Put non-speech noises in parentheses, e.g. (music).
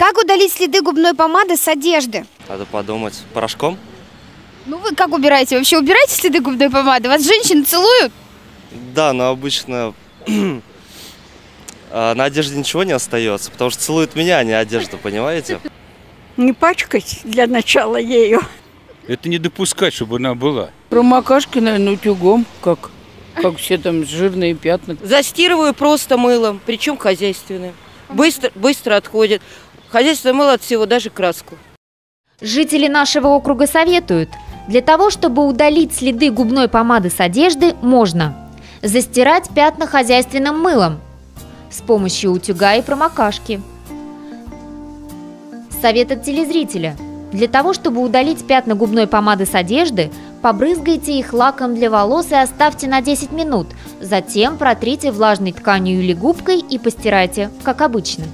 Как удалить следы губной помады с одежды? Надо подумать. Порошком? Ну вы как убираете? Вообще убираете следы губной помады? Вас женщины целуют? Да, но обычно (clears throat) а, на одежде ничего не остается, потому что целуют меня, а не одежду, понимаете? Не пачкать для начала ею. Это не допускать, чтобы она была. Промокашки, наверное, утюгом, как, как все там жирные пятна. Застирываю просто мылом, причем хозяйственным. Быстро, быстро отходит. Хозяйственное мыло от всего, даже краску. Жители нашего округа советуют, для того, чтобы удалить следы губной помады с одежды, можно застирать пятна хозяйственным мылом с помощью утюга и промокашки. Совет от телезрителя. Для того, чтобы удалить пятна губной помады с одежды, побрызгайте их лаком для волос и оставьте на 10 минут. Затем протрите влажной тканью или губкой и постирайте, как обычно.